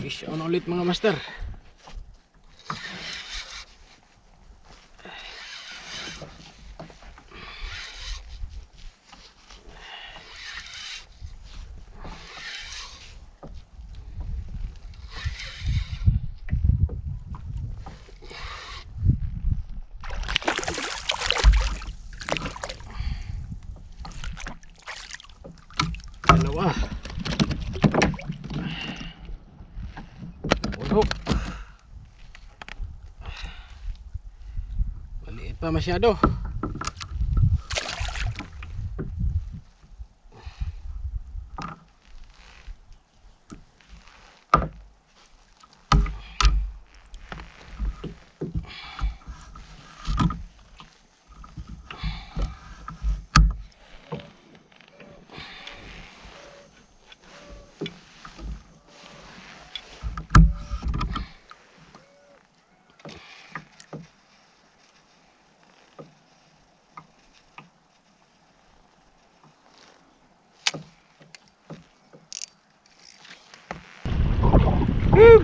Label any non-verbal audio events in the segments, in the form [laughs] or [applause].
Fish on ulit mga master. Hop. Balik depan masih ada.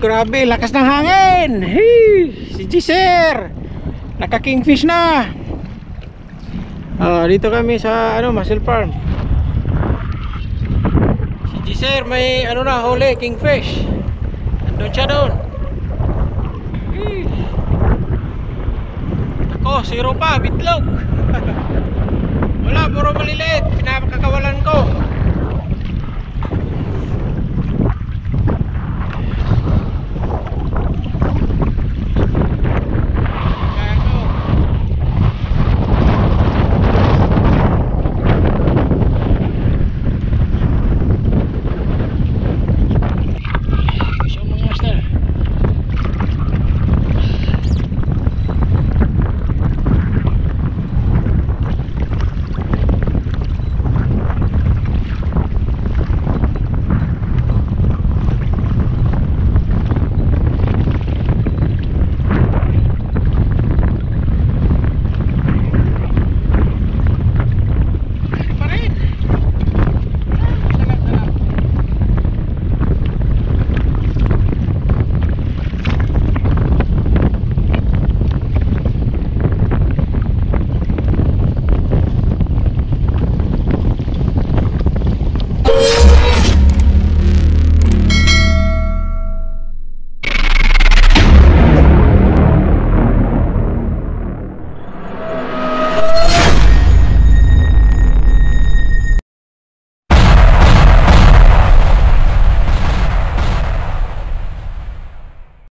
Grabe, lakas ng hangin. Hey, si Gisser. Naka kingfish na. Ah, dito kami sa ano, Muscle Farm. Si Gisser may ano na huli, kingfish. Andun siya doon. Hey. Ako, zero pa, bitlog. [laughs] Wala, puro maliliit. Pinapakakawalan.